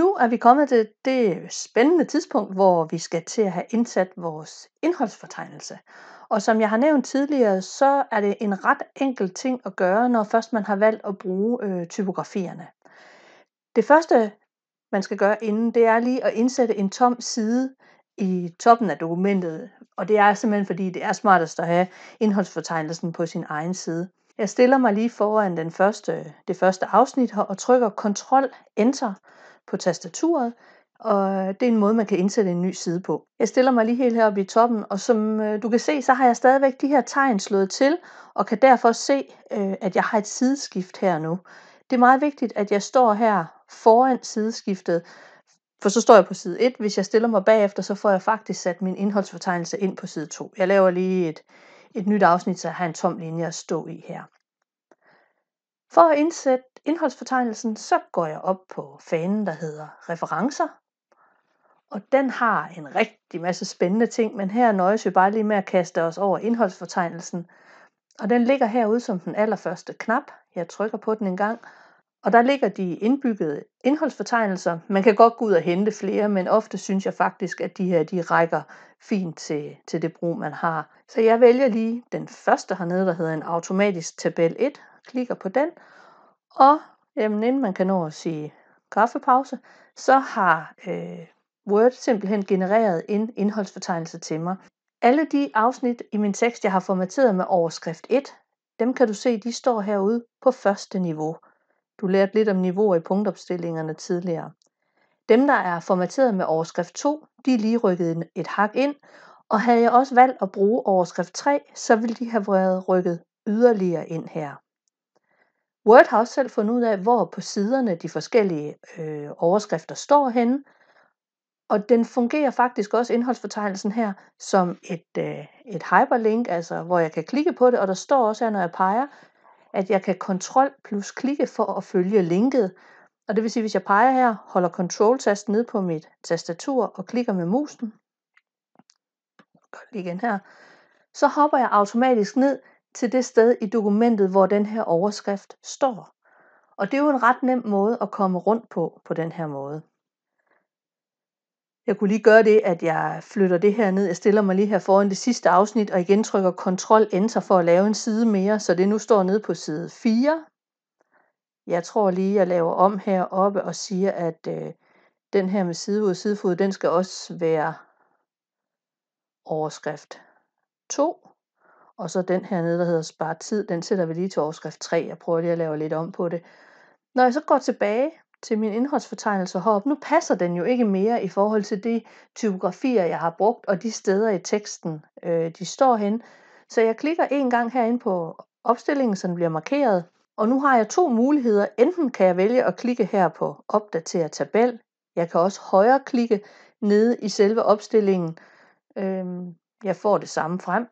Nu er vi kommet til det spændende tidspunkt, hvor vi skal til at have indsat vores indholdsfortegnelse. Og som jeg har nævnt tidligere, så er det en ret enkel ting at gøre, når først man har valgt at bruge øh, typografierne. Det første, man skal gøre inden, det er lige at indsætte en tom side i toppen af dokumentet. Og det er simpelthen fordi, det er smartest at have indholdsfortegnelsen på sin egen side. Jeg stiller mig lige foran den første, det første afsnit her og trykker Ctrl Enter på tastaturet, og det er en måde, man kan indsætte en ny side på. Jeg stiller mig lige helt heroppe i toppen, og som øh, du kan se, så har jeg stadigvæk de her tegn slået til, og kan derfor se, øh, at jeg har et sideskift her nu. Det er meget vigtigt, at jeg står her foran sideskiftet, for så står jeg på side 1. Hvis jeg stiller mig bagefter, så får jeg faktisk sat min indholdsfortegnelse ind på side 2. Jeg laver lige et, et nyt afsnit, så jeg har en tom linje at stå i her. For at indsætte indholdsfortegnelsen, så går jeg op på fanen, der hedder referencer. Og den har en rigtig masse spændende ting, men her nøjes vi bare lige med at kaste os over indholdsfortegnelsen. Og den ligger herude som den allerførste knap. Jeg trykker på den en gang, og der ligger de indbyggede indholdsfortegnelser. Man kan godt gå ud og hente flere, men ofte synes jeg faktisk, at de her de rækker fint til, til det brug, man har. Så jeg vælger lige den første hernede, der hedder en automatisk tabel 1, klikker på den, og jamen, inden man kan nå at sige kaffepause, så har øh, Word simpelthen genereret en indholdsfortegnelse til mig. Alle de afsnit i min tekst, jeg har formateret med overskrift 1, dem kan du se, de står herude på første niveau. Du lærte lidt om niveauer i punktopstillingerne tidligere. Dem, der er formateret med overskrift 2, de er lige rykket et hak ind, og havde jeg også valgt at bruge overskrift 3, så ville de have været rykket yderligere ind her. Word har også selv fundet ud af, hvor på siderne de forskellige øh, overskrifter står henne, og den fungerer faktisk også indholdsfortegnelsen her som et, øh, et hyperlink, altså hvor jeg kan klikke på det, og der står også her, når jeg peger, at jeg kan kontrol plus klikke for at følge linket. Og det vil sige, hvis jeg peger her, holder Ctrl-tasten ned på mit tastatur og klikker med musen, lige igen her, så hopper jeg automatisk ned til det sted i dokumentet, hvor den her overskrift står. Og det er jo en ret nem måde at komme rundt på, på den her måde. Jeg kunne lige gøre det, at jeg flytter det her ned. Jeg stiller mig lige her foran det sidste afsnit, og igen trykker Ctrl Enter for at lave en side mere, så det nu står nede på side 4. Jeg tror lige, jeg laver om heroppe og siger, at øh, den her med sidefod og sidefod, den skal også være overskrift 2. Og så den her nede, der hedder spar tid, den sætter vi lige til overskrift 3. Jeg prøver lige at lave lidt om på det. Når jeg så går tilbage til min indholdsfortegnelse heroppe, nu passer den jo ikke mere i forhold til de typografier, jeg har brugt, og de steder i teksten, øh, de står hen. Så jeg klikker en gang herinde på opstillingen, så den bliver markeret. Og nu har jeg to muligheder. Enten kan jeg vælge at klikke her på opdater tabel. Jeg kan også højre klikke nede i selve opstillingen. Øhm, jeg får det samme frem.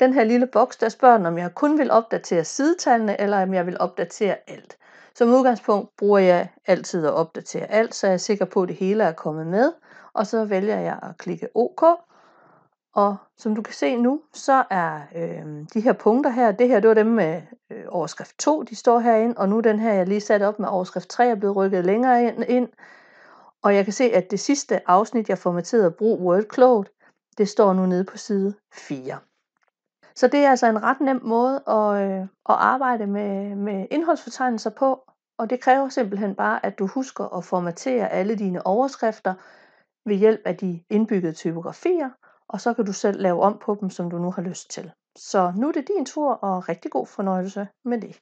Den her lille boks, der spørger den, om jeg kun vil opdatere sidetallene, eller om jeg vil opdatere alt. Som udgangspunkt bruger jeg altid at opdatere alt, så jeg er sikker på, at det hele er kommet med. Og så vælger jeg at klikke OK. Og som du kan se nu, så er øh, de her punkter her, det her det var dem med øh, overskrift 2, de står herinde, og nu den her, jeg lige sat op med overskrift 3, er blevet rykket længere ind, ind. Og jeg kan se, at det sidste afsnit, jeg formaterede brug Word Cloud, det står nu nede på side 4. Så det er altså en ret nem måde at, øh, at arbejde med, med indholdsfortegnelser på, og det kræver simpelthen bare, at du husker at formatere alle dine overskrifter ved hjælp af de indbyggede typografier, og så kan du selv lave om på dem, som du nu har lyst til. Så nu er det din tur, og rigtig god fornøjelse med det.